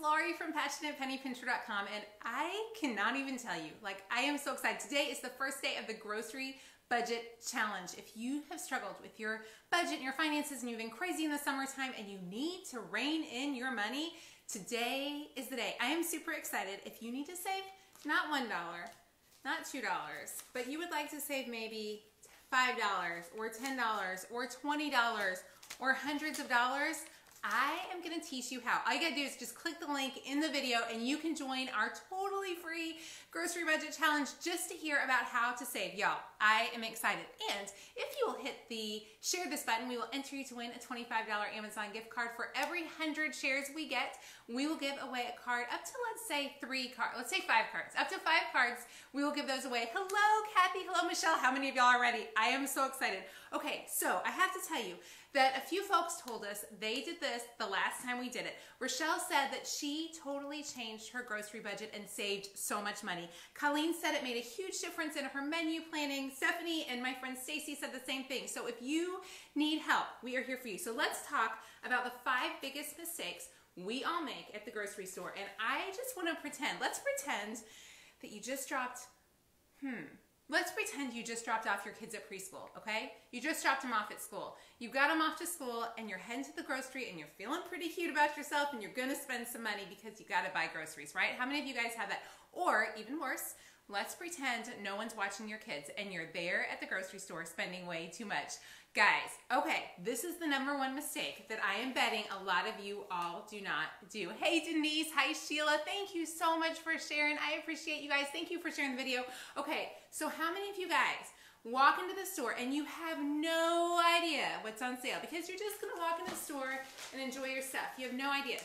Lori from PassionatePennyPincher.com and I cannot even tell you, like I am so excited. Today is the first day of the grocery budget challenge. If you have struggled with your budget and your finances and you've been crazy in the summertime and you need to rein in your money, today is the day. I am super excited. If you need to save not $1, not $2, but you would like to save maybe $5 or $10 or $20 or hundreds of dollars, I am gonna teach you how. All you gotta do is just click the link in the video and you can join our totally free grocery budget challenge just to hear about how to save. Y'all, I am excited. And if you will hit the share this button, we will enter you to win a $25 Amazon gift card. For every 100 shares we get, we will give away a card up to, let's say, three cards. Let's say five cards. Up to five cards, we will give those away. Hello, Kathy. Hello, Michelle. How many of y'all are ready? I am so excited. Okay, so I have to tell you, that a few folks told us they did this the last time we did it. Rochelle said that she totally changed her grocery budget and saved so much money. Colleen said it made a huge difference in her menu planning. Stephanie and my friend Stacy said the same thing. So if you need help, we are here for you. So let's talk about the five biggest mistakes we all make at the grocery store. And I just want to pretend, let's pretend that you just dropped, hmm, Let's pretend you just dropped off your kids at preschool, okay? You just dropped them off at school. You got them off to school and you're heading to the grocery and you're feeling pretty cute about yourself and you're gonna spend some money because you gotta buy groceries, right? How many of you guys have that? Or even worse, let's pretend no one's watching your kids and you're there at the grocery store spending way too much. Guys, okay, this is the number one mistake that I am betting a lot of you all do not do. Hey Denise, hi Sheila, thank you so much for sharing. I appreciate you guys. Thank you for sharing the video. Okay, so how many of you guys walk into the store and you have no idea what's on sale because you're just gonna walk into the store and enjoy your stuff. You have no idea.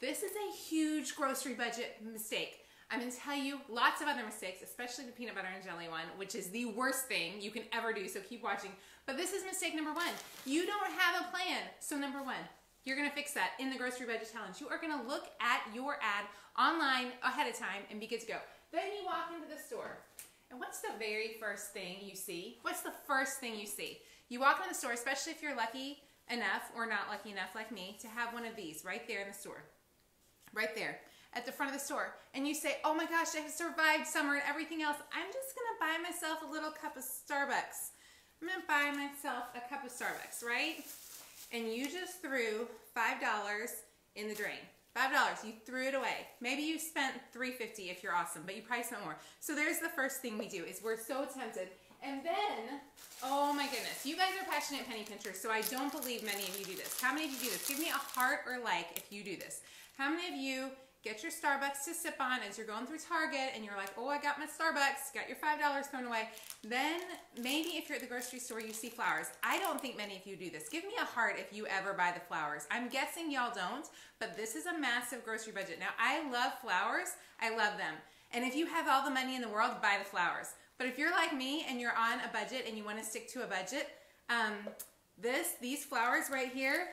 This is a huge grocery budget mistake. I'm gonna tell you lots of other mistakes, especially the peanut butter and jelly one, which is the worst thing you can ever do, so keep watching. But this is mistake number one. You don't have a plan. So number one, you're gonna fix that in the grocery budget challenge. You are gonna look at your ad online ahead of time and be good to go. Then you walk into the store. And what's the very first thing you see? What's the first thing you see? You walk into the store, especially if you're lucky enough or not lucky enough like me to have one of these right there in the store. Right there at the front of the store and you say, oh my gosh, I have survived summer and everything else. I'm just gonna buy myself a little cup of Starbucks. I'm gonna buy myself a cup of Starbucks, right? And you just threw $5 in the drain. $5, you threw it away. Maybe you spent $3.50 if you're awesome, but you probably spent more. So there's the first thing we do is we're so tempted. And then, oh my goodness, you guys are passionate penny pinchers, so I don't believe many of you do this. How many of you do this? Give me a heart or like if you do this. How many of you get your Starbucks to sip on as you're going through Target and you're like, oh, I got my Starbucks, got your $5 thrown away. Then maybe if you're at the grocery store, you see flowers. I don't think many of you do this. Give me a heart if you ever buy the flowers. I'm guessing y'all don't, but this is a massive grocery budget. Now, I love flowers. I love them. And if you have all the money in the world, buy the flowers. But if you're like me and you're on a budget and you want to stick to a budget, um, this, these flowers right here,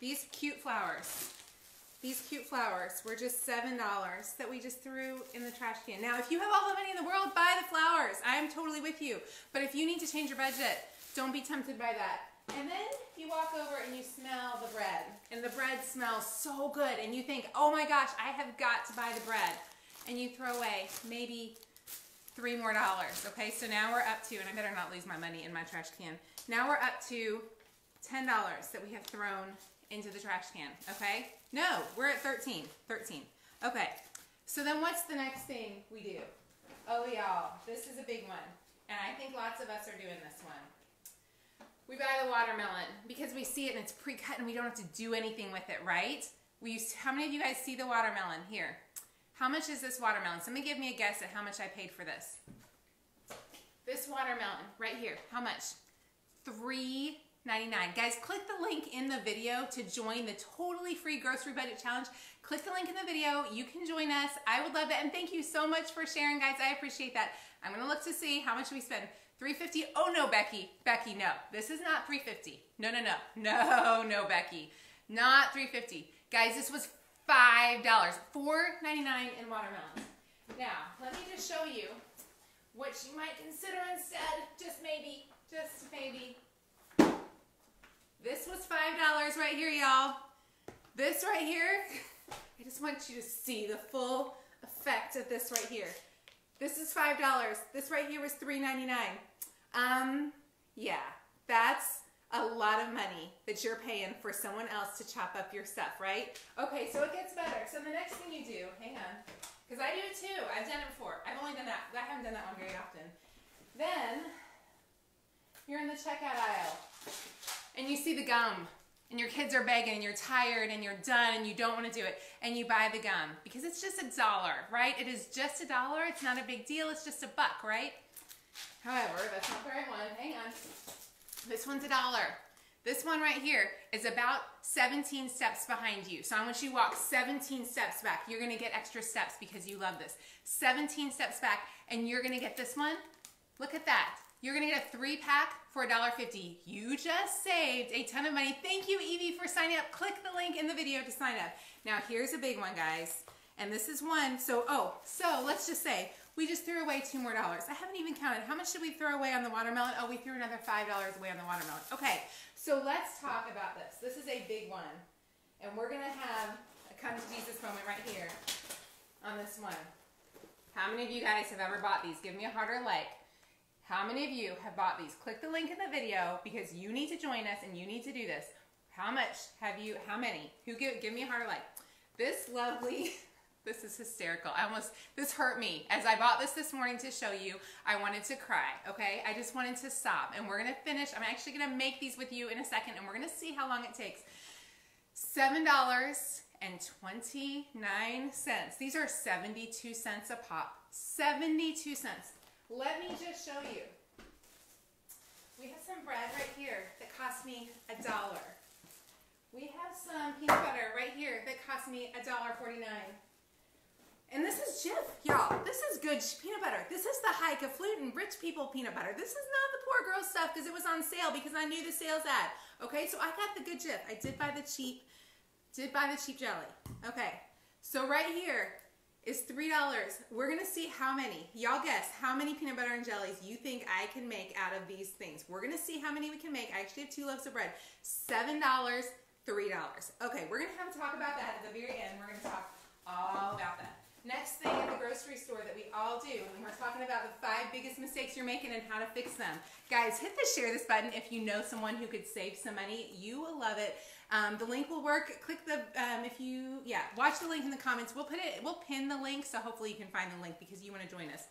these cute flowers, these cute flowers were just $7 that we just threw in the trash can. Now, if you have all the money in the world, buy the flowers. I am totally with you. But if you need to change your budget, don't be tempted by that. And then you walk over and you smell the bread. And the bread smells so good. And you think, oh my gosh, I have got to buy the bread. And you throw away maybe three more dollars. Okay, so now we're up to, and I better not lose my money in my trash can. Now we're up to $10 that we have thrown into the trash can, okay? No, we're at 13, 13. Okay, so then what's the next thing we do? Oh y'all, this is a big one. And I think lots of us are doing this one. We buy the watermelon because we see it and it's pre-cut and we don't have to do anything with it, right? We used, how many of you guys see the watermelon? Here. How much is this watermelon? Somebody give me a guess at how much I paid for this. This watermelon right here, how much? Three 99 Guys, click the link in the video to join the totally free grocery budget challenge. Click the link in the video. You can join us. I would love it. And thank you so much for sharing, guys. I appreciate that. I'm going to look to see how much we spend. 350 Oh, no, Becky. Becky, no. This is not 350 No, no, no. No, no, Becky. Not 350 Guys, this was $5. $4.99 in watermelon. Now, let me just show you what you might consider instead. Just maybe, just maybe this was $5 right here, y'all. This right here I just want you to see the full effect of this right here. This is $5. This right here was $3.99. Um, yeah, that's a lot of money that you're paying for someone else to chop up your stuff, right? Okay, so it gets better. So the next thing you do, hang on, because I do it too. I've done it before. I've only done that. I haven't done that one very often. Then you're in the checkout aisle and you see the gum and your kids are begging and you're tired and you're done and you don't want to do it and you buy the gum because it's just a dollar, right? It is just a dollar. It's not a big deal. It's just a buck, right? However, that's not the right one. Hang on. This one's a dollar. This one right here is about 17 steps behind you. So I want you to walk 17 steps back. You're gonna get extra steps because you love this. 17 steps back and you're gonna get this one. Look at that. You're gonna get a three pack for $1.50. You just saved a ton of money. Thank you, Evie, for signing up. Click the link in the video to sign up. Now, here's a big one, guys. And this is one, so, oh, so let's just say we just threw away two more dollars. I haven't even counted. How much did we throw away on the watermelon? Oh, we threw another $5 away on the watermelon. Okay, so let's talk about this. This is a big one. And we're gonna have a come to Jesus moment right here on this one. How many of you guys have ever bought these? Give me a harder like. How many of you have bought these? Click the link in the video because you need to join us and you need to do this. How much have you, how many? Who give, give me a harder like. This lovely, this is hysterical. I almost, this hurt me. As I bought this this morning to show you, I wanted to cry, okay? I just wanted to stop. And we're gonna finish, I'm actually gonna make these with you in a second and we're gonna see how long it takes. $7.29. These are 72 cents a pop. 72 cents. Let me just show you. We have some bread right here that cost me a dollar. We have some peanut butter right here that cost me a dollar forty-nine. And this is Jif, y'all. This is good peanut butter. This is the high Fluten rich people peanut butter. This is not the poor girl stuff because it was on sale because I knew the sales ad. Okay, so I got the good Jif. I did buy the cheap, did buy the cheap jelly. Okay, so right here, is $3. We're gonna see how many, y'all guess, how many peanut butter and jellies you think I can make out of these things. We're gonna see how many we can make. I actually have two loaves of bread. $7, $3. Okay, we're gonna have to talk about that at the very end. We're gonna talk all about that. Next thing at the grocery store that we all do, and we're talking about the five biggest mistakes you're making and how to fix them. Guys, hit the share this button if you know someone who could save some money. You will love it. Um, the link will work. Click the, um, if you, yeah, watch the link in the comments. We'll put it, we'll pin the link, so hopefully you can find the link because you want to join us.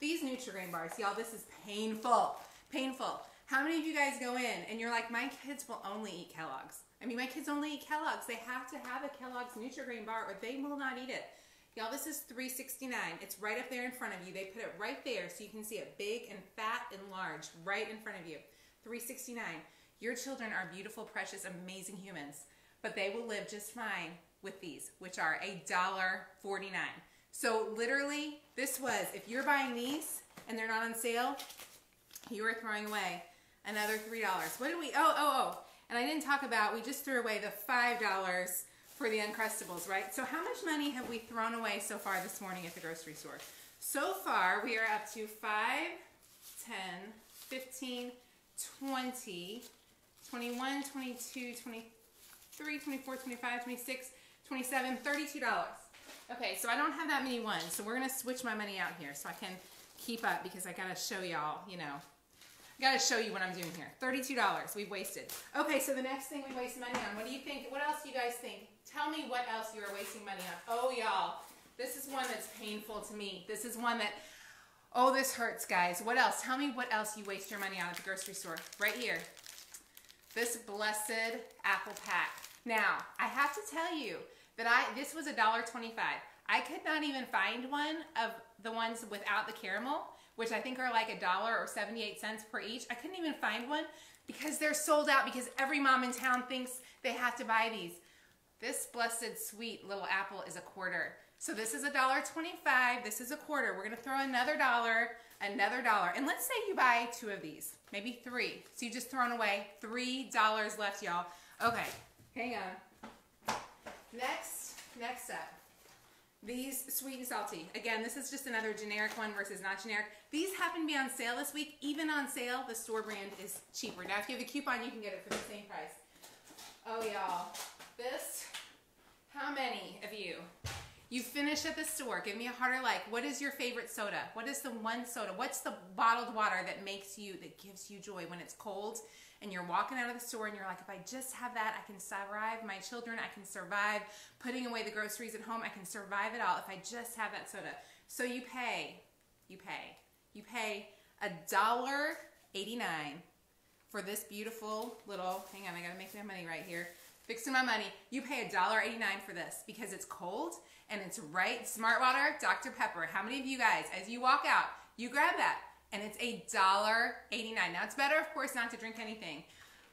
These Nutri-Grain bars, y'all, this is painful, painful. How many of you guys go in and you're like, my kids will only eat Kellogg's. I mean, my kids only eat Kellogg's. They have to have a Kellogg's Nutri-Grain bar or they will not eat it. Y'all, this is $3.69. It's right up there in front of you. They put it right there so you can see it big and fat and large right in front of you. $3.69. Your children are beautiful, precious, amazing humans, but they will live just fine with these, which are $1.49. So literally, this was, if you're buying these and they're not on sale, you are throwing away another $3. What did we, oh, oh, oh. And I didn't talk about, we just threw away the $5 for the Uncrustables, right? So how much money have we thrown away so far this morning at the grocery store? So far, we are up to 5, 10, 15, 20, 21, 22, 23, 24, 25, 26, 27, $32. Okay, so I don't have that many ones, so we're gonna switch my money out here so I can keep up because I gotta show y'all, you know, I gotta show you what I'm doing here. $32 we've wasted. Okay, so the next thing we waste money on, what do you think? What else do you guys think? Tell me what else you are wasting money on. Oh, y'all, this is one that's painful to me. This is one that, oh, this hurts, guys. What else? Tell me what else you waste your money on at the grocery store. Right here this blessed apple pack. Now, I have to tell you that I this was a dollar twenty-five. I could not even find one of the ones without the caramel, which I think are like a dollar or 78 cents per each. I couldn't even find one because they're sold out because every mom in town thinks they have to buy these. This blessed sweet little apple is a quarter. So this is a dollar twenty-five. This is a quarter. We're gonna throw another dollar, another dollar. And let's say you buy two of these maybe three. So you just thrown away $3 left, y'all. Okay, hang on. Next, next up. These sweet and salty. Again, this is just another generic one versus not generic. These happen to be on sale this week. Even on sale, the store brand is cheaper. Now, if you have a coupon, you can get it for the same price. Oh, y'all. This, how many of you finish at the store, give me a harder like. What is your favorite soda? What is the one soda? What's the bottled water that makes you, that gives you joy when it's cold and you're walking out of the store and you're like, if I just have that, I can survive my children, I can survive putting away the groceries at home, I can survive it all if I just have that soda. So you pay, you pay, you pay a dollar 89 for this beautiful little, hang on, I gotta make my money right here. Fixing my money. You pay $1.89 for this because it's cold and it's right. Smart Water, Dr. Pepper. How many of you guys, as you walk out, you grab that and it's $1.89. Now it's better, of course, not to drink anything.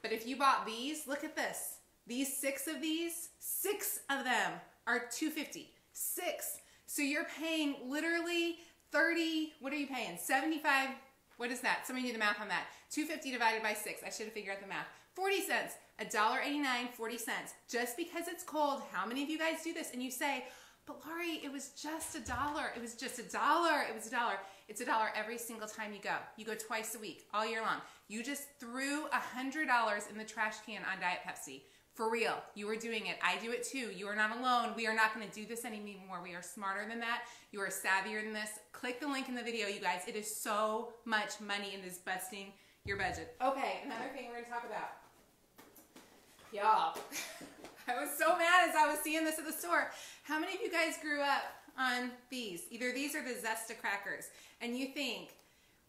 But if you bought these, look at this. These six of these, six of them are 250. Six. So you're paying literally 30, what are you paying? 75, what is that? Somebody do the math on that. 250 divided by six. I should have figured out the math. 40 cents. $1.89, 40 cents. Just because it's cold, how many of you guys do this? And you say, but Lori, it was just a dollar. It was just a dollar. It was a dollar. It's a dollar every single time you go. You go twice a week, all year long. You just threw a $100 in the trash can on Diet Pepsi. For real, you are doing it. I do it too. You are not alone. We are not going to do this anymore. We are smarter than that. You are savvier than this. Click the link in the video, you guys. It is so much money and is busting your budget. Okay, another thing we're going to talk about. Y'all, I was so mad as I was seeing this at the store. How many of you guys grew up on these? Either these or the Zesta crackers. And you think,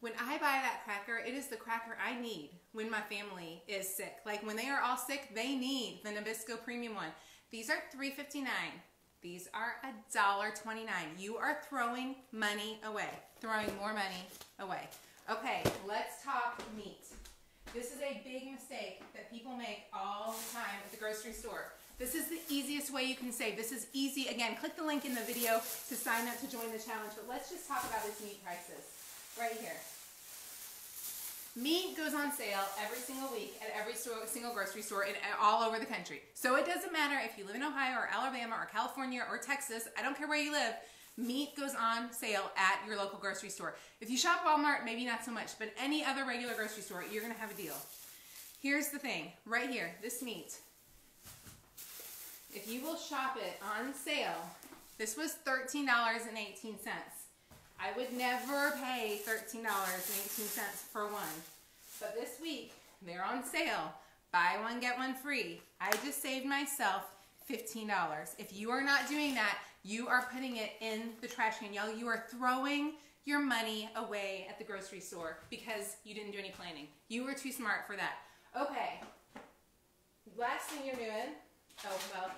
when I buy that cracker, it is the cracker I need when my family is sick. Like when they are all sick, they need the Nabisco Premium one. These are $3.59. These are $1.29. You are throwing money away, throwing more money away. Okay, let's talk meat. This is a big mistake that people make all the time at the grocery store. This is the easiest way you can save. This is easy. Again, click the link in the video to sign up to join the challenge. But let's just talk about his meat prices right here. Meat goes on sale every single week at every single grocery store in all over the country. So it doesn't matter if you live in Ohio or Alabama or California or Texas. I don't care where you live. Meat goes on sale at your local grocery store. If you shop Walmart, maybe not so much, but any other regular grocery store, you're gonna have a deal. Here's the thing, right here, this meat. If you will shop it on sale, this was $13.18. I would never pay $13.18 for one. But this week, they're on sale. Buy one, get one free. I just saved myself $15. If you are not doing that, you are putting it in the trash can. Y'all, you are throwing your money away at the grocery store because you didn't do any planning. You were too smart for that. Okay. Last thing you're doing. Oh, well,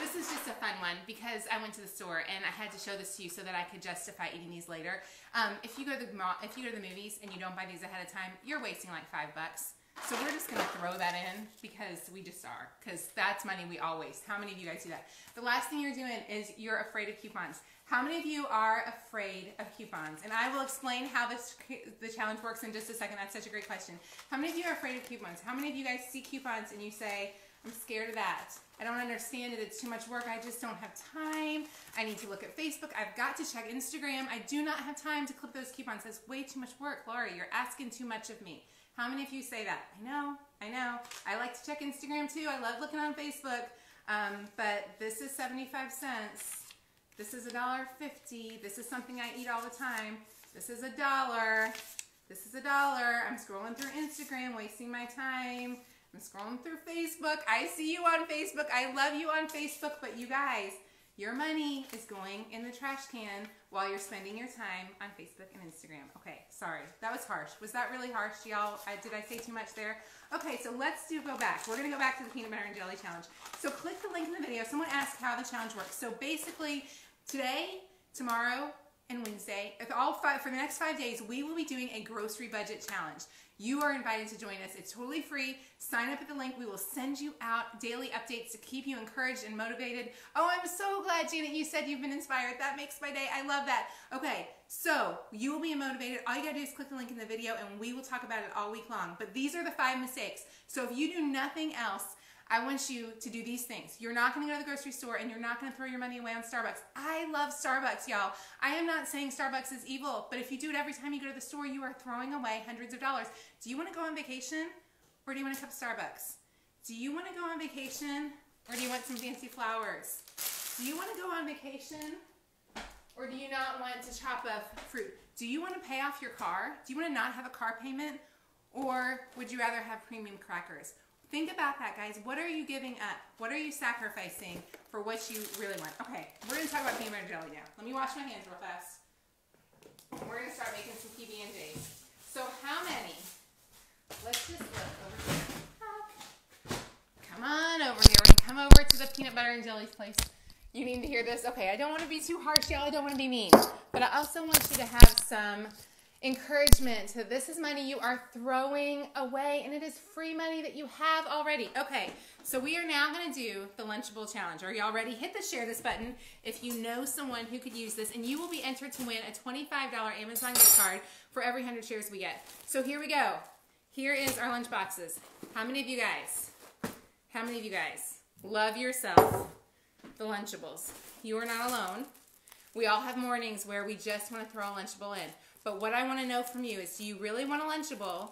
this is just a fun one because I went to the store and I had to show this to you so that I could justify eating these later. Um, if you go to the if you go to the movies and you don't buy these ahead of time, you're wasting like five bucks. So we're just gonna throw that in because we just are, because that's money we all waste. How many of you guys do that? The last thing you're doing is you're afraid of coupons. How many of you are afraid of coupons? And I will explain how this the challenge works in just a second. That's such a great question. How many of you are afraid of coupons? How many of you guys see coupons and you say, I'm scared of that. I don't understand it. It's too much work. I just don't have time. I need to look at Facebook. I've got to check Instagram. I do not have time to clip those coupons. That's way too much work. Lori, you're asking too much of me. How many of you say that? I know, I know. I like to check Instagram too. I love looking on Facebook. Um, but this is 75 cents. This is a dollar fifty. This is something I eat all the time. This is a dollar. This is a dollar. I'm scrolling through Instagram, wasting my time. I'm scrolling through Facebook. I see you on Facebook. I love you on Facebook, but you guys, your money is going in the trash can while you're spending your time on Facebook and Instagram. Okay, sorry. That was harsh. Was that really harsh, y'all? Did I say too much there? Okay, so let's do go back. We're to go back to the peanut butter and jelly challenge. So click the link in the video. Someone asked how the challenge works. So basically, today, tomorrow, and Wednesday, all five, for the next five days, we will be doing a grocery budget challenge. You are invited to join us. It's totally free. Sign up at the link. We will send you out daily updates to keep you encouraged and motivated. Oh, I'm so glad, Janet, you said you've been inspired. That makes my day. I love that. Okay, so you will be motivated. All you gotta do is click the link in the video and we will talk about it all week long. But these are the five mistakes. So if you do nothing else, I want you to do these things. You're not going to go to the grocery store and you're not going to throw your money away on Starbucks. I love Starbucks, y'all. I am not saying Starbucks is evil, but if you do it every time you go to the store, you are throwing away hundreds of dollars. Do you want to go on vacation or do you want a cup Starbucks? Do you want to go on vacation or do you want some fancy flowers? Do you want to go on vacation Or do you not want to chop up fruit? Do you want to pay off your car? Do you want to not have a car payment? Or would you rather have premium crackers? Think about that, guys. What are you giving up? What are you sacrificing for what you really want? Okay, we're to talk about peanut butter jelly now. Let me wash my hands real fast. We're to start making some PB&Js. So how many? Let's just look over here. Come on over here. We're to come over to the peanut butter and jelly place. You need to hear this. Okay, I don't want to be too harsh, y'all. I don't want to be mean. But I also want you to have some encouragement to this is money you are throwing away and it is free money that you have already. Okay, so we are now going to do the Lunchable Challenge. Are y'all ready? Hit the share this button if you know someone who could use this and you will be entered to win a $25 Amazon gift card for every 100 shares we get. So here we go. Here is our lunch boxes. How many of you guys, how many of you guys love yourself the Lunchables? You are not alone. We all have mornings where we just want to throw a Lunchable in. But what I want to know from you is do you really want a Lunchable?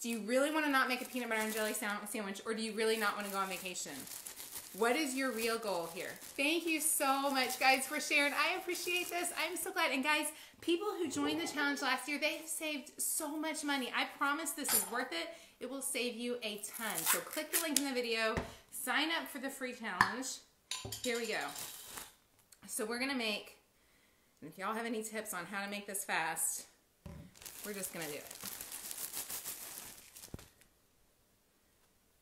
Do you really want to not make a peanut butter and jelly sandwich? Or do you really not want to go on vacation? What is your real goal here? Thank you so much, guys, for sharing. I appreciate this. I'm so glad. And guys, people who joined the challenge last year, they saved so much money. I promise this is worth it. It will save you a ton. So click the link in the video, sign up for the free challenge. Here we go. So we're going to make and if y'all have any tips on how to make this fast, we're just to do it.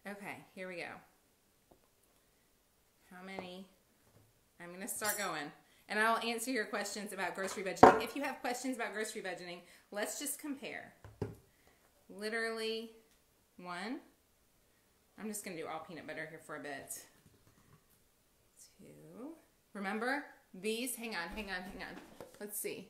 Okay, here we go. How many? I'm to start going. And I'll answer your questions about grocery budgeting. If you have questions about grocery budgeting, let's just compare. Literally one. I'm just to do all peanut butter here for a bit. Two. Remember, these, hang on, hang on, hang on. Let's see.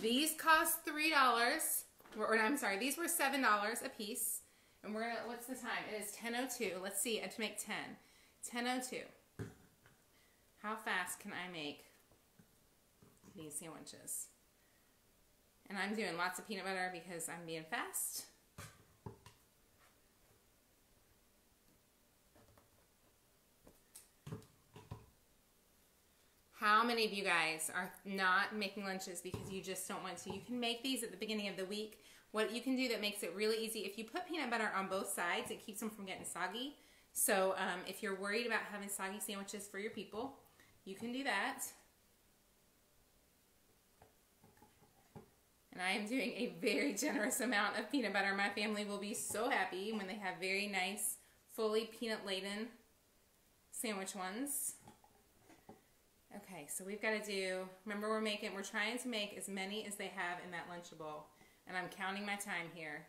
These cost $3. Or, I'm sorry, these were $7 a piece. And we're gonna, what's the time? It is 10.02. Let's see, and to make 10. 10.02. How fast can I make these sandwiches? And I'm doing lots of peanut butter because I'm being fast. How many of you guys are not making lunches because you just don't want to? You can make these at the beginning of the week. What you can do that makes it really easy, if you put peanut butter on both sides, it keeps them from getting soggy. So um, if you're worried about having soggy sandwiches for your people, you can do that. And I am doing a very generous amount of peanut butter. My family will be so happy when they have very nice, fully peanut laden sandwich ones. Okay, so we've got to do, remember we're making, we're trying to make as many as they have in that Lunchable. And I'm counting my time here.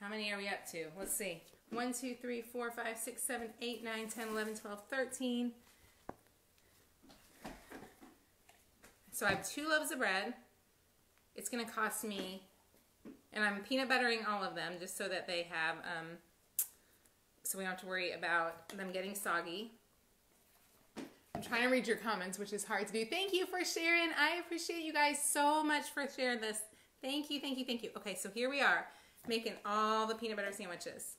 How many are we up to? Let's see. 1, 2, 3, 4, 5, 6, 7, 8, 9, 10, 11, 12, 13. So I have two loaves of bread. It's going to cost me, and I'm peanut buttering all of them just so that they have um, so we don't have to worry about them getting soggy. I'm trying to read your comments, which is hard to do. Thank you for sharing. I appreciate you guys so much for sharing this. Thank you, thank you, thank you. Okay, so here we are, making all the peanut butter sandwiches.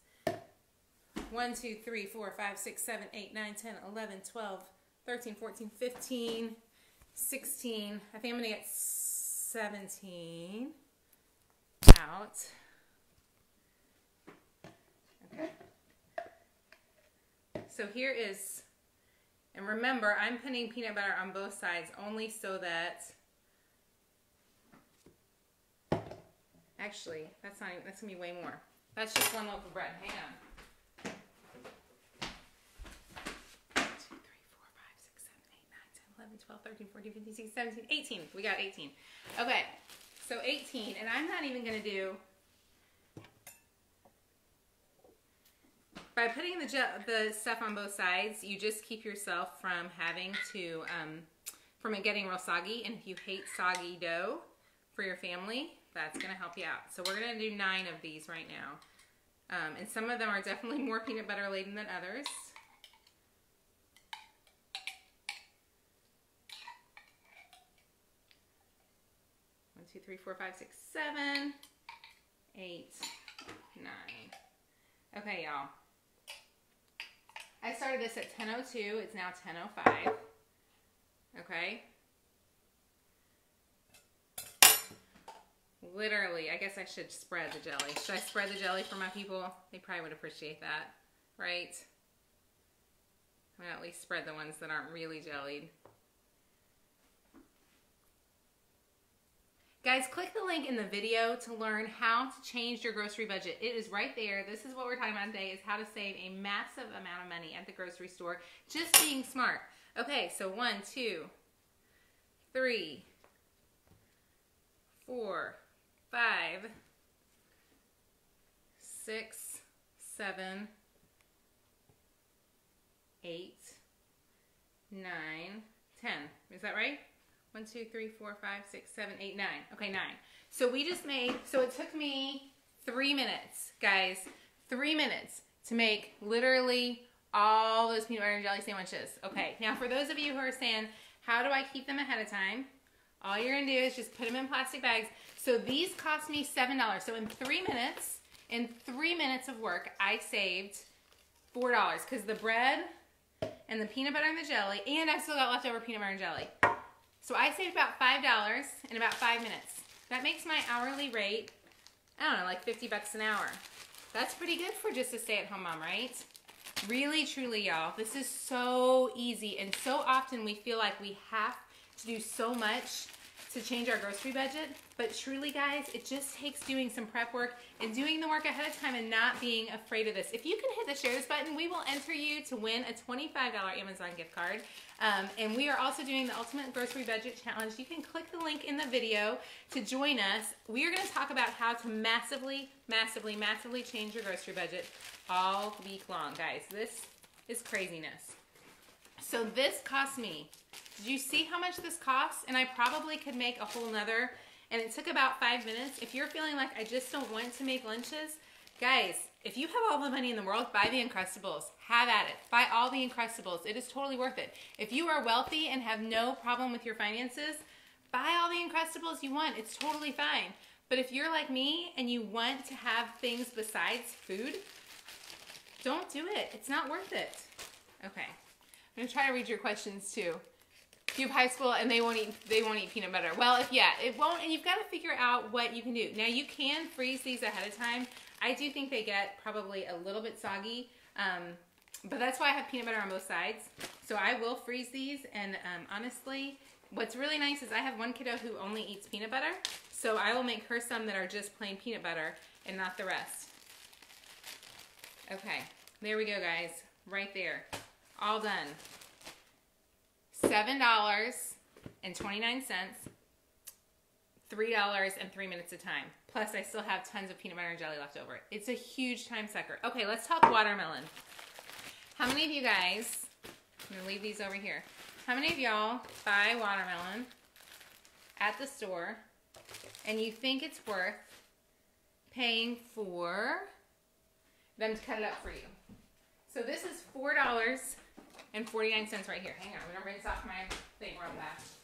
1, 2, 3, 4, 5, 6, 7, 8, 9, 10, 11, 12, 13, 14, 15, 16. I think I'm going to get 17 out. Okay. So here is, and remember, I'm putting peanut butter on both sides only so that, actually, that's not, even, that's gonna be way more. That's just one loaf of bread, hang on. 11, 12, 13, 14, 15, 16, 17, 18. We got 18. Okay, so 18, and I'm not even to do by putting the, the stuff on both sides, you just keep yourself from having to, um, from it getting real soggy. And if you hate soggy dough for your family, that's going to help you out. So we're going to do nine of these right now. Um, and some of them are definitely more peanut butter laden than others. One, two, three, four, five, six, seven, eight, nine. Okay, y'all. I started this at 10.02. It's now 10.05. Okay. Literally, I guess I should spread the jelly. Should I spread the jelly for my people? They probably would appreciate that, right? I'm gonna at least spread the ones that aren't really jellied. Guys, click the link in the video to learn how to change your grocery budget. It is right there. This is what we're talking about today is how to save a massive amount of money at the grocery store. Just being smart. Okay, so one, two, three, four, five, six, seven, eight, nine, ten. Is that right? One, two, three, four, five, six, seven, eight, nine. Okay, nine. So we just made, so it took me three minutes, guys, three minutes to make literally all those peanut butter and jelly sandwiches. Okay, now for those of you who are saying, how do I keep them ahead of time? All you're gonna do is just put them in plastic bags. So these cost me $7. So in three minutes, in three minutes of work, I saved $4 because the bread and the peanut butter and the jelly, and I still got leftover peanut butter and jelly. So I saved about $5 in about five minutes. That makes my hourly rate, I don't know, like 50 bucks an hour. That's pretty good for just a stay-at-home mom, right? Really, truly, y'all, this is so easy. And so often we feel like we have to do so much to change our grocery budget. But truly, guys, it just takes doing some prep work and doing the work ahead of time and not being afraid of this. If you can hit the share this button, we will enter you to win a $25 Amazon gift card. Um, and we are also doing the Ultimate Grocery Budget Challenge. You can click the link in the video to join us. We are going to talk about how to massively, massively, massively change your grocery budget all week long. Guys, this is craziness. So this cost me did you see how much this costs? And I probably could make a whole nother, and it took about five minutes. If you're feeling like I just don't want to make lunches, guys, if you have all the money in the world, buy the Uncrustables. Have at it. Buy all the Uncrustables. It is totally worth it. If you are wealthy and have no problem with your finances, buy all the Uncrustables you want. It's totally fine. But if you're like me and you want to have things besides food, don't do it. It's not worth it. Okay. I'm to try to read your questions too. Cube High School and they won't eat they won't eat peanut butter. Well, if yeah, it won't and you've got to figure out what you can do. Now you can freeze these ahead of time. I do think they get probably a little bit soggy. Um, but that's why I have peanut butter on both sides. So I will freeze these and um, honestly, what's really nice is I have one kiddo who only eats peanut butter. So I will make her some that are just plain peanut butter and not the rest. Okay, there we go guys, right there. All done. $7.29, $3 and three minutes of time. Plus I still have tons of peanut butter and jelly left over. It's a huge time sucker. Okay, let's talk watermelon. How many of you guys, I'm gonna leave these over here. How many of y'all buy watermelon at the store and you think it's worth paying for them to cut it up for you? So this is $4 and 49 cents right here. Hang on, I'm gonna rinse off my thing real fast.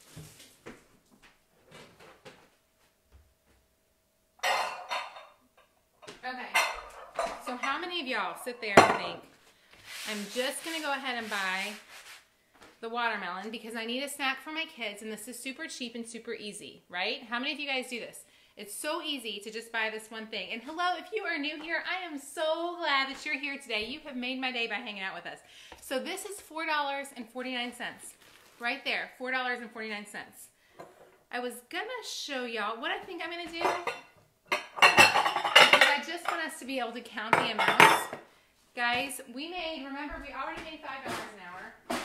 Okay, so how many of y'all sit there and think, I'm just gonna go ahead and buy the watermelon because I need a snack for my kids and this is super cheap and super easy, right? How many of you guys do this? It's so easy to just buy this one thing. And hello, if you are new here, I am so glad that you're here today. You have made my day by hanging out with us. So this is $4.49 right there, $4.49. I was gonna show y'all what I think I'm gonna do. I just want us to be able to count the amounts. Guys, we made, remember we already made $5 an hour.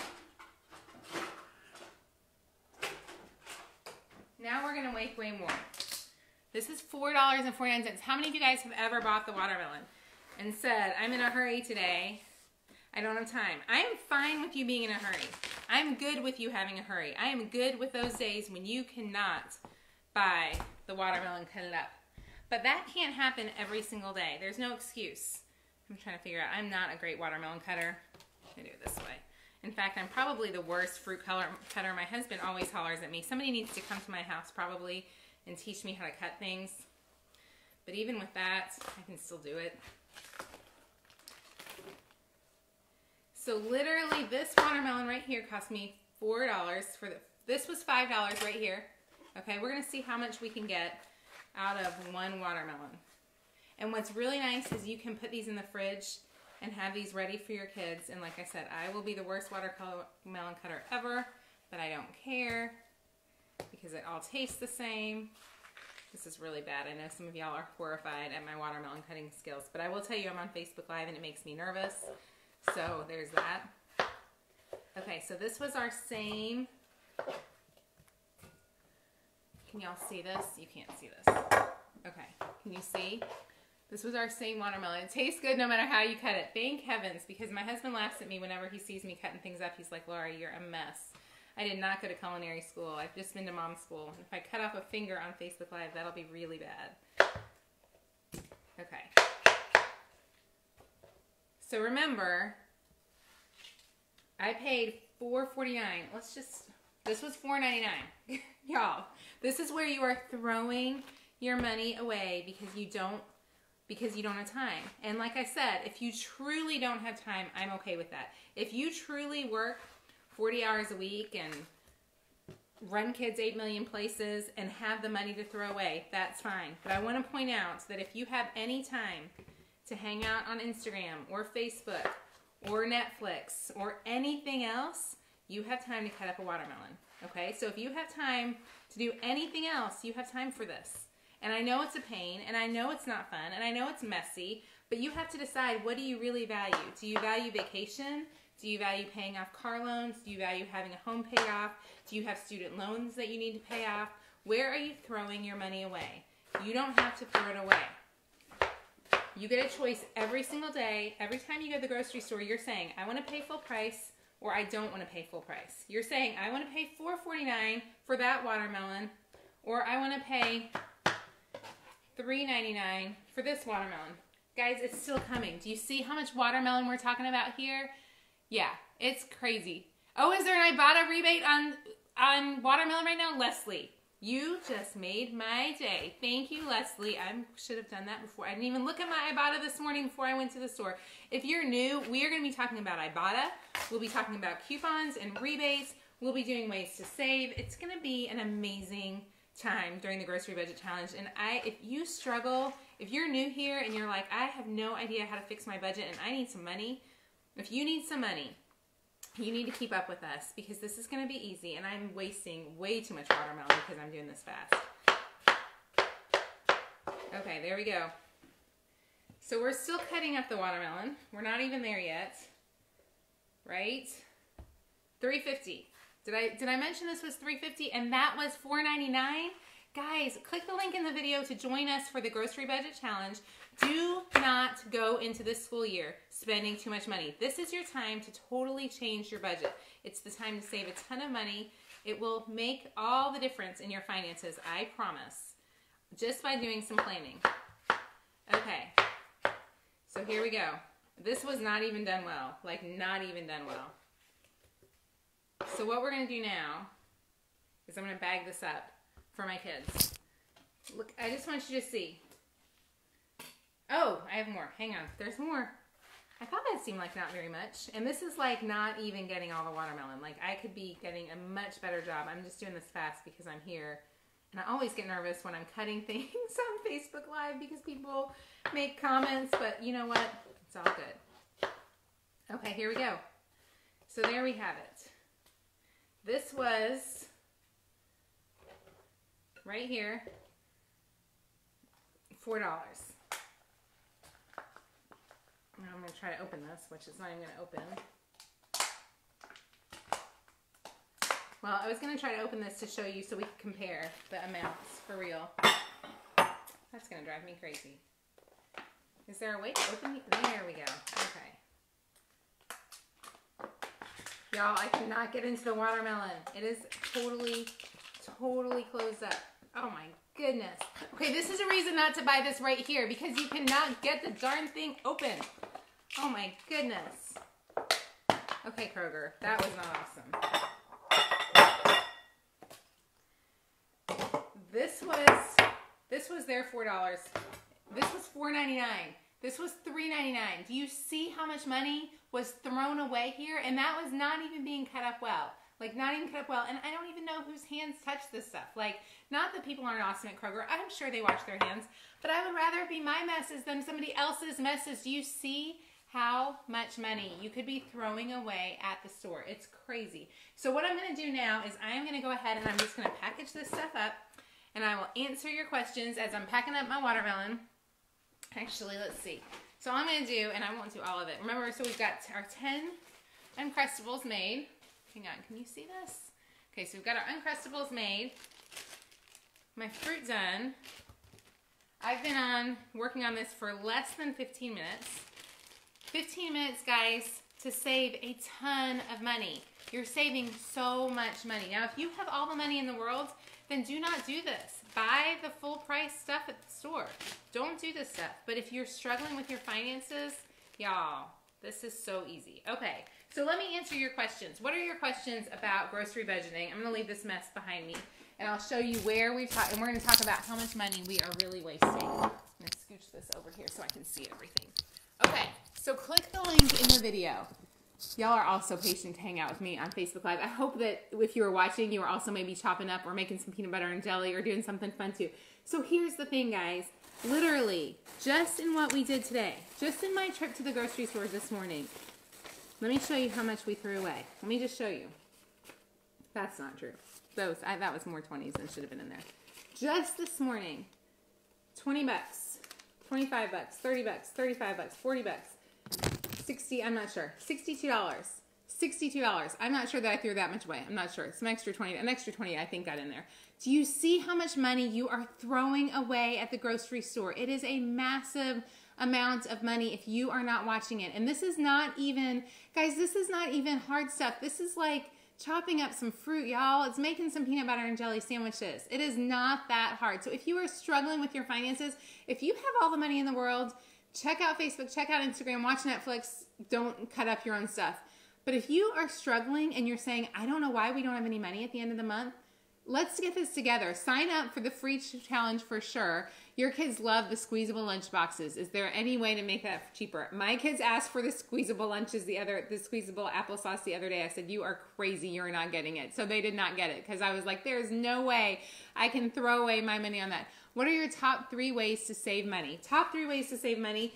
Now we're gonna make way more. This is $4.49. How many of you guys have ever bought the watermelon and said, I'm in a hurry today. I don't have time. I am fine with you being in a hurry. I'm good with you having a hurry. I am good with those days when you cannot buy the watermelon, cut it up. But that can't happen every single day. There's no excuse. I'm trying to figure out. I'm not a great watermelon cutter. I do it this way. In fact, I'm probably the worst fruit color cutter. My husband always hollers at me. Somebody needs to come to my house probably and teach me how to cut things. But even with that, I can still do it. So literally this watermelon right here cost me $4 for the, this was $5 right here. Okay, we're gonna see how much we can get out of one watermelon. And what's really nice is you can put these in the fridge and have these ready for your kids. And like I said, I will be the worst watermelon cutter ever, but I don't care because it all tastes the same. This is really bad. I know some of y'all are horrified at my watermelon cutting skills, but I will tell you I'm on Facebook Live and it makes me nervous. So there's that. Okay, so this was our same. Can y'all see this? You can't see this. Okay, can you see? This was our same watermelon. It tastes good no matter how you cut it. Thank heavens, because my husband laughs at me whenever he sees me cutting things up. He's like, Laura, you're a mess. I did not go to culinary school. I've just been to mom's school. If I cut off a finger on Facebook Live, that'll be really bad. Okay. So remember, I paid $4.49. Let's just, this was $4.99. Y'all, this is where you are throwing your money away because you don't because you don't have time. And like I said, if you truly don't have time, I'm okay with that. If you truly work 40 hours a week and run kids 8 million places and have the money to throw away, that's fine. But I want to point out that if you have any time to hang out on Instagram or Facebook or Netflix or anything else, you have time to cut up a watermelon. Okay, so if you have time to do anything else, you have time for this. And I know it's a pain, and I know it's not fun, and I know it's messy, but you have to decide what do you really value? Do you value vacation? Do you value paying off car loans? Do you value having a home paid off? Do you have student loans that you need to pay off? Where are you throwing your money away? You don't have to throw it away. You get a choice every single day. Every time you go to the grocery store, you're saying, I want to pay full price or I don't want to pay full price. You're saying, I want to pay $4.49 for that watermelon or I want to pay $3.99 for this watermelon. Guys, it's still coming. Do you see how much watermelon we're talking about here? Yeah, it's crazy. Oh, is there an Ibotta rebate on on watermelon right now? Leslie, you just made my day. Thank you, Leslie. I should have done that before. I didn't even look at my Ibotta this morning before I went to the store. If you're new, we are going to be talking about Ibotta. We'll be talking about coupons and rebates. We'll be doing ways to save. It's going to be an amazing time during the grocery budget challenge. And I, if you struggle, if you're new here and you're like, I have no idea how to fix my budget and I need some money, if you need some money, you need to keep up with us because this is going to be easy and I'm wasting way too much watermelon because I'm doing this fast. Okay, there we go. So we're still cutting up the watermelon. We're not even there yet. Right? 350. Did I did I mention this was 350 and that was 499? Guys, click the link in the video to join us for the grocery budget challenge. Do not go into this school year spending too much money. This is your time to totally change your budget. It's the time to save a ton of money. It will make all the difference in your finances, I promise, just by doing some planning. Okay, so here we go. This was not even done well, like not even done well. So what we're gonna do now is I'm gonna bag this up for my kids. Look, I just want you to see. Oh, I have more. Hang on. There's more. I thought that seemed like not very much. And this is like not even getting all the watermelon. Like I could be getting a much better job. I'm just doing this fast because I'm here. And I always get nervous when I'm cutting things on Facebook Live because people make comments. But you know what? It's all good. Okay, here we go. So there we have it. This was right here, $4. I'm going to try to open this, which is not even going to open. Well, I was going to try to open this to show you so we could compare the amounts for real. That's going to drive me crazy. Is there a way to open it? There we go. Okay. Y'all, I cannot get into the watermelon. It is totally, totally closed up. Oh my goodness. Okay, this is a reason not to buy this right here because you cannot get the darn thing open. Oh my goodness. Okay, Kroger, that was not awesome. This was, this was their $4. This was $4.99. This was $3.99. Do you see how much money was thrown away here? And that was not even being cut up well. Like not even cut up well. And I don't even know whose hands touched this stuff. Like not that people aren't awesome at Kroger. I'm sure they wash their hands. But I would rather be my messes than somebody else's messes. Do you see how much money you could be throwing away at the store? It's crazy. So what I'm to do now is I am to go ahead and I'm just to package this stuff up. And I will answer your questions as I'm packing up my watermelon. Actually, let's see. So I'm to do, and I won't do all of it. Remember, so we've got our 10 Uncrustables made. Hang on, can you see this? Okay, so we've got our Uncrustables made. My fruit done. I've been on working on this for less than 15 minutes. 15 minutes, guys, to save a ton of money. You're saving so much money. Now, if you have all the money in the world, then do not do this. Buy the full price stuff at the store. Don't do this stuff. But if you're struggling with your finances, y'all, this is so easy. Okay, so let me answer your questions. What are your questions about grocery budgeting? I'm gonna leave this mess behind me and I'll show you where we've talked, and we're gonna talk about how much money we are really wasting. I'm gonna scooch this over here so I can see everything. Okay, so click the link in the video. Y'all are also patient to hang out with me on Facebook Live. I hope that if you were watching, you were also maybe chopping up or making some peanut butter and jelly or doing something fun too. So here's the thing, guys. Literally, just in what we did today, just in my trip to the grocery store this morning, let me show you how much we threw away. Let me just show you. That's not true. Those, I, that was more 20s than should have been in there. Just this morning, 20 bucks, 25 bucks, 30 bucks, 35 bucks, 40 bucks, 60, I'm not sure, $62. $62. I'm not sure that I threw that much away. I'm not sure. It's some extra 20, an extra 20 I think got in there. Do you see how much money you are throwing away at the grocery store? It is a massive amount of money if you are not watching it. And this is not even, guys, this is not even hard stuff. This is like chopping up some fruit, y'all. It's making some peanut butter and jelly sandwiches. It is not that hard. So if you are struggling with your finances, if you have all the money in the world, check out Facebook, check out Instagram, watch Netflix. Don't cut up your own stuff. But if you are struggling and you're saying, I don't know why we don't have any money at the end of the month, let's get this together. Sign up for the free challenge for sure. Your kids love the squeezable lunch boxes. Is there any way to make that cheaper? My kids asked for the squeezable lunches the other, the squeezable applesauce the other day. I said, you are crazy. You're not getting it. So they did not get it because I was like, there's no way I can throw away my money on that. What are your top three ways to save money? Top three ways to save money.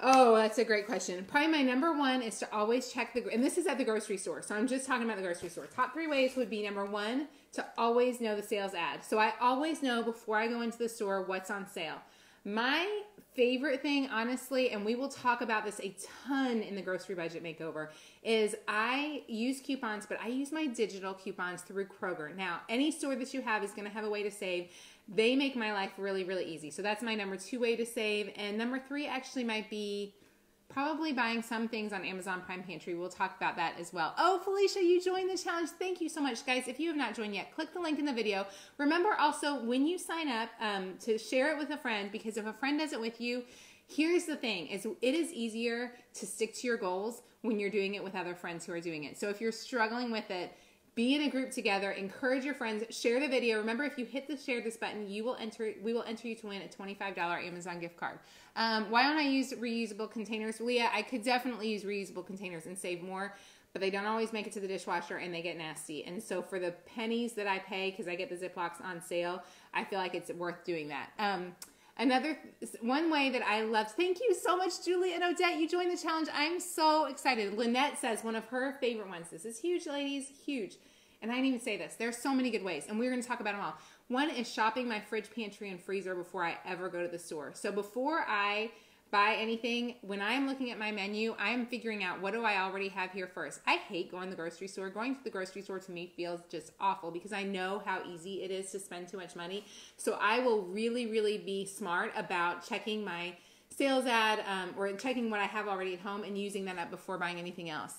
Oh, that's a great question. Probably my number one is to always check the, and this is at the grocery store. So I'm just talking about the grocery store. Top three ways would be number one, to always know the sales ad. So I always know before I go into the store what's on sale. My favorite thing, honestly, and we will talk about this a ton in the grocery budget makeover, is I use coupons, but I use my digital coupons through Kroger. Now, any store that you have is going to have a way to save. They make my life really, really easy. So that's my number two way to save. And number three actually might be probably buying some things on Amazon Prime Pantry. We'll talk about that as well. Oh, Felicia, you joined the challenge. Thank you so much, guys. If you have not joined yet, click the link in the video. Remember also when you sign up um, to share it with a friend because if a friend does it with you, here's the thing is it is easier to stick to your goals when you're doing it with other friends who are doing it. So if you're struggling with it, be in a group together encourage your friends share the video. Remember if you hit the share this button you will enter we will enter you to win a $25 amazon gift card. Um, why don't i use reusable containers? Leah i could definitely use reusable containers and save more but they don't always make it to the dishwasher and they get nasty. And so for the pennies that i pay because i get the ziplocs on sale i feel like it's worth doing that. Um, Another one way that I love, thank you so much, Julie and Odette. You joined the challenge. I'm so excited. Lynette says one of her favorite ones. This is huge, ladies, huge. And I didn't even say this. There's so many good ways, and we're going to talk about them all. One is shopping my fridge, pantry, and freezer before I ever go to the store. So before I buy anything, when I am looking at my menu, I am figuring out what do I already have here first. I hate going to the grocery store. Going to the grocery store to me feels just awful because I know how easy it is to spend too much money. So I will really, really be smart about checking my sales ad um, or checking what I have already at home and using that up before buying anything else.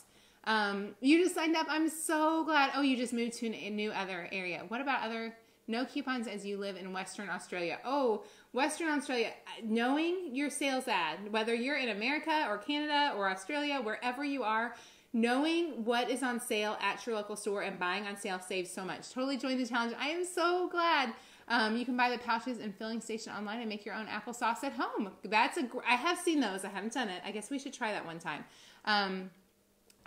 Um, you just signed up. I'm so glad. Oh, you just moved to a new other area. What about other no coupons as you live in Western Australia? Oh, Western Australia, knowing your sales ad, whether you're in America or Canada or Australia, wherever you are, knowing what is on sale at your local store and buying on sale saves so much. Totally join the challenge. I am so glad. Um, you can buy the pouches and filling station online and make your own applesauce at home. That's a. I have seen those. I haven't done it. I guess we should try that one time. Um,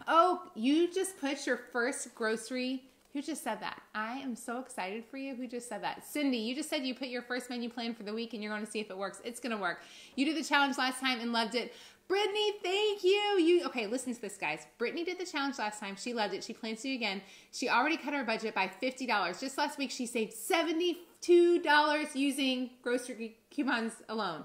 oh, you just put your first grocery. Who just said that? I am so excited for you. Who just said that? Cindy, you just said you put your first menu plan for the week and you're going to see if it works. It's going to work. You did the challenge last time and loved it. Brittany, thank you. You okay? Listen to this, guys. Brittany did the challenge last time. She loved it. She plans to do again. She already cut her budget by fifty dollars. Just last week, she saved seventy-two dollars using grocery coupons alone.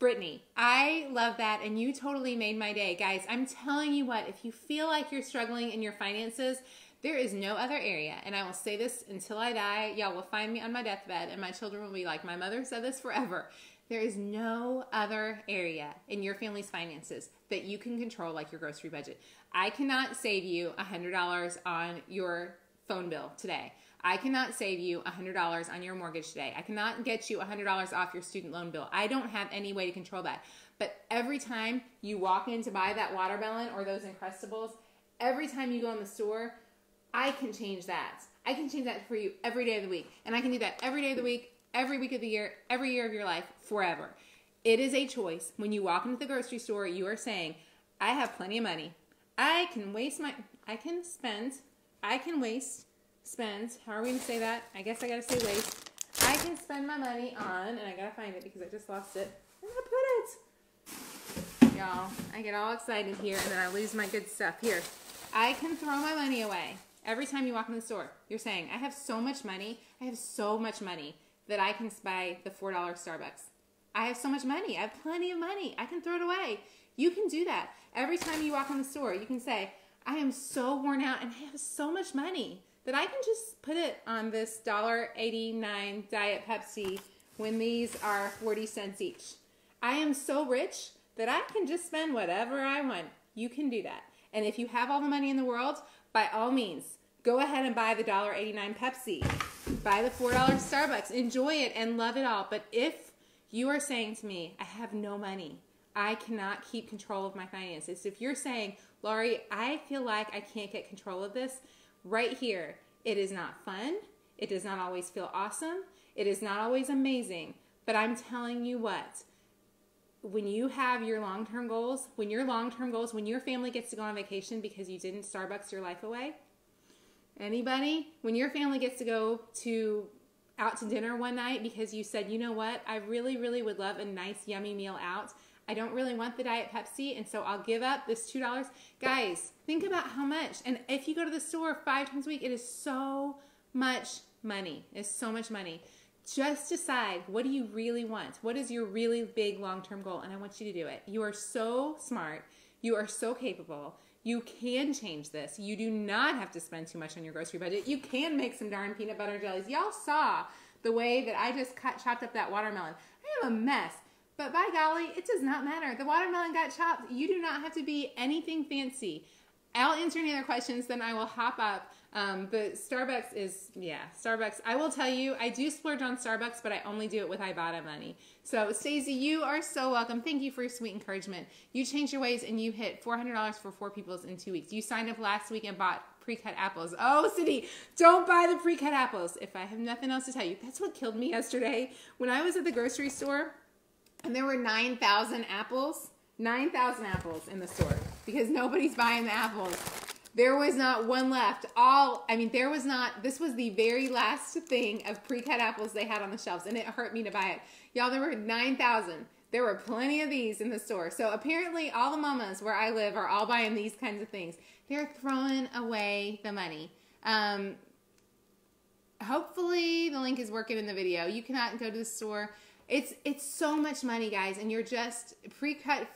Brittany, I love that, and you totally made my day, guys. I'm telling you what. If you feel like you're struggling in your finances, there is no other area, and I will say this until I die. Y'all will find me on my deathbed, and my children will be like, "My mother said this forever." There is no other area in your family's finances that you can control like your grocery budget. I cannot save you $100 on your phone bill today. I cannot save you $100 on your mortgage today. I cannot get you $100 off your student loan bill. I don't have any way to control that. But every time you walk in to buy that watermelon or those Uncrustables, every time you go in the store, I can change that. I can change that for you every day of the week. And I can do that every day of the week every week of the year, every year of your life, forever. It is a choice. When you walk into the grocery store, you are saying, I have plenty of money. I can waste my, I can spend, I can waste, spend. How are we to say that? I guess I got to say waste. I can spend my money on, and I got to find it because I just lost it. Where I put it? Y'all, I get all excited here and then I lose my good stuff. Here, I can throw my money away. Every time you walk in the store, you're saying, I have so much money. I have so much money that I can buy the $4 Starbucks. I have so much money. I have plenty of money. I can throw it away. You can do that. Every time you walk in the store, you can say, I am so worn out and I have so much money that I can just put it on this $1.89 Diet Pepsi when these are 40 cents each. I am so rich that I can just spend whatever I want. You can do that. And if you have all the money in the world, by all means, go ahead and buy the $1.89 Pepsi buy the $4 Starbucks, enjoy it and love it all. But if you are saying to me, I have no money, I cannot keep control of my finances. If you're saying, Lori, I feel like I can't get control of this, right here, it is not fun. It does not always feel awesome. It is not always amazing. But I'm telling you what, when you have your long term goals, when your long term goals, when your family gets to go on vacation because you didn't Starbucks your life away, Anybody? When your family gets to go to out to dinner one night because you said, you know what, I really, really would love a nice, yummy meal out. I don't really want the Diet Pepsi, and so I'll give up this $2. Guys, think about how much. And if you go to the store five times a week, it is so much money. It's so much money. Just decide what do you really want? What is your really big long term goal? And I want you to do it. You are so smart. You are so capable. You can change this. You do not have to spend too much on your grocery budget. You can make some darn peanut butter jellies. Y'all saw the way that I just cut chopped up that watermelon. I am a mess. But by golly, it does not matter. The watermelon got chopped. You do not have to be anything fancy. I'll answer any other questions, then I will hop up um, but Starbucks is, yeah, Starbucks. I will tell you, I do splurge on Starbucks, but I only do it with Ibotta money. So, Stacey, you are so welcome. Thank you for your sweet encouragement. You changed your ways and you hit $400 for four people's in two weeks. You signed up last week and bought pre-cut apples. Oh, City, don't buy the pre-cut apples. If I have nothing else to tell you, that's what killed me yesterday. When I was at the grocery store and there were 9,000 apples, 9,000 apples in the store because nobody's buying the apples. There was not one left. All, I mean, there was not, this was the very last thing of pre cut apples they had on the shelves, and it hurt me to buy it. Y'all, there were 9,000. There were plenty of these in the store. So apparently, all the mamas where I live are all buying these kinds of things. They're throwing away the money. Um, hopefully, the link is working in the video. You cannot go to the store. It's it's so much money, guys, and you're just pre-cut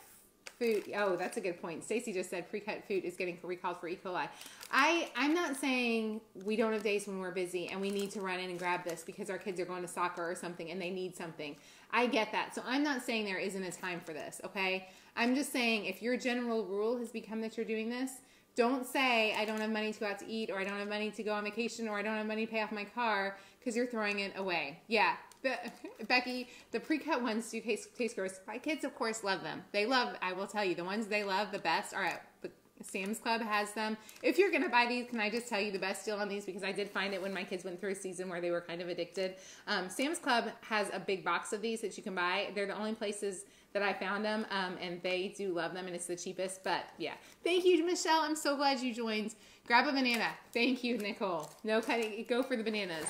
food. Oh, that's a good point. Stacy just said pre-cut food is getting recalled for E. coli. I I'm not saying we don't have days when we're busy and we need to run in and grab this because our kids are going to soccer or something and they need something. I get that. So I'm not saying there isn't a time for this, okay? I'm just saying if your general rule has become that you're doing this, don't say I don't have money to go out to eat or I don't have money to go on vacation or I don't have money to pay off my car because you're throwing it away. Yeah, Becky, the pre-cut ones do taste, taste gross. My kids, of course, love them. They love, I will tell you, the ones they love the best are at Sam's Club has them. If you're gonna buy these, can I just tell you the best deal on these because I did find it when my kids went through a season where they were kind of addicted. Um, Sam's Club has a big box of these that you can buy. They're the only places that I found them, um, and they do love them, and it's the cheapest. But yeah, thank you, Michelle. I'm so glad you joined. Grab a banana. Thank you, Nicole. No cutting. Go for the bananas.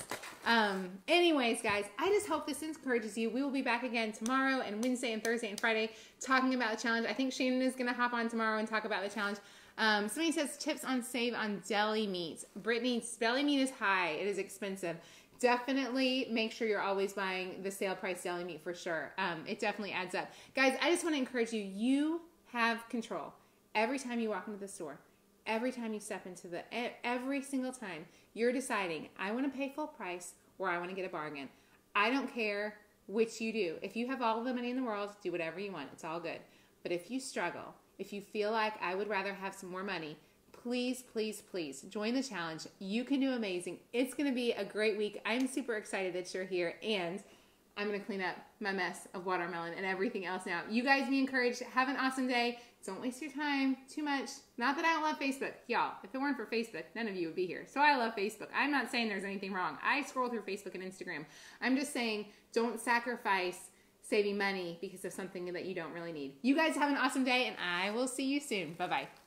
Um, anyways, guys, I just hope this encourages you. We will be back again tomorrow and Wednesday and Thursday and Friday talking about the challenge. I think Shannon is going to hop on tomorrow and talk about the challenge. Um, somebody says tips on save on deli meat. Brittany, deli meat is high. It is expensive definitely make sure you're always buying the sale price deli meat for sure. Um, it definitely adds up. Guys, I just want to encourage you, you have control. Every time you walk into the store, every time you step into the, every single time, you're deciding, I want to pay full price or I want to get a bargain. I don't care which you do. If you have all the money in the world, do whatever you want. It's all good. But if you struggle, if you feel like I would rather have some more money, please, please, please join the challenge. You can do amazing. It's going to be a great week. I'm super excited that you're here and I'm going to clean up my mess of watermelon and everything else now. You guys be encouraged. Have an awesome day. Don't waste your time too much. Not that I don't love Facebook. Y'all, if it weren't for Facebook, none of you would be here. So I love Facebook. I'm not saying there's anything wrong. I scroll through Facebook and Instagram. I'm just saying don't sacrifice saving money because of something that you don't really need. You guys have an awesome day and I will see you soon. Bye-bye.